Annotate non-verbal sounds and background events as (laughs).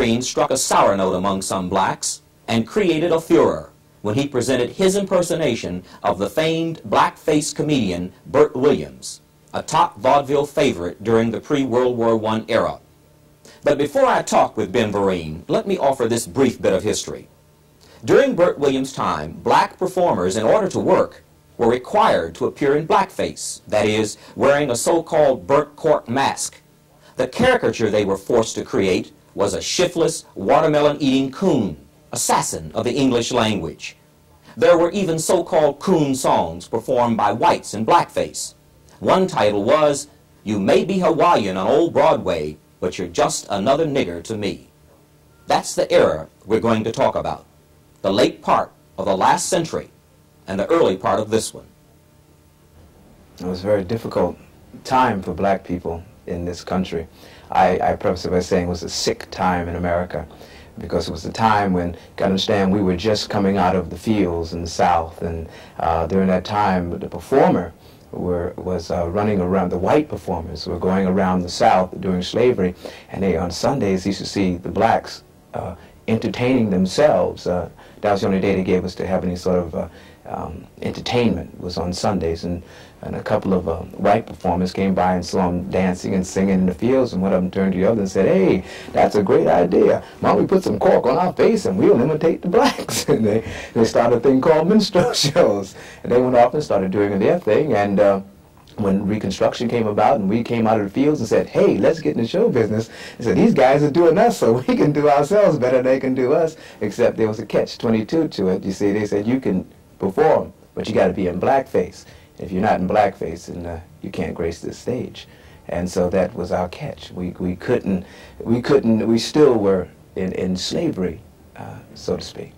struck a sour note among some blacks and created a furor when he presented his impersonation of the famed black-faced comedian Bert Williams, a top vaudeville favorite during the pre-World War I era. But before I talk with Ben Vereen, let me offer this brief bit of history. During Bert Williams' time, black performers, in order to work, were required to appear in blackface, that is, wearing a so-called burnt cork mask. The caricature they were forced to create was a shiftless, watermelon-eating coon, assassin of the English language. There were even so-called coon songs performed by whites in blackface. One title was, You May Be Hawaiian on Old Broadway, but you're just another nigger to me. That's the era we're going to talk about, the late part of the last century and the early part of this one. It was a very difficult time for black people in this country. I, I preface it by saying it was a sick time in America because it was a time when, you understand, we were just coming out of the fields in the South, and uh, during that time, the performer were, was uh, running around, the white performers were going around the South during slavery, and they, on Sundays, used to see the blacks uh, entertaining themselves. Uh, that was the only day they gave us to have any sort of uh, um, entertainment was on Sundays, and, and a couple of uh, white performers came by and saw them dancing and singing in the fields, and one of them turned to the other and said, hey, that's a great idea. Why don't we put some cork on our face and we'll imitate the blacks? (laughs) and they, they started a thing called minstrel (laughs) shows, and they went off and started doing their thing, and uh, when Reconstruction came about and we came out of the fields and said, hey, let's get in the show business, they said, these guys are doing us, so (laughs) we can do ourselves better than they can do us, except there was a catch-22 to it. You see, they said, you can perform, but you got to be in blackface. If you're not in blackface, then uh, you can't grace the stage. And so that was our catch. We, we couldn't, we couldn't, we still were in, in slavery, uh, so to speak.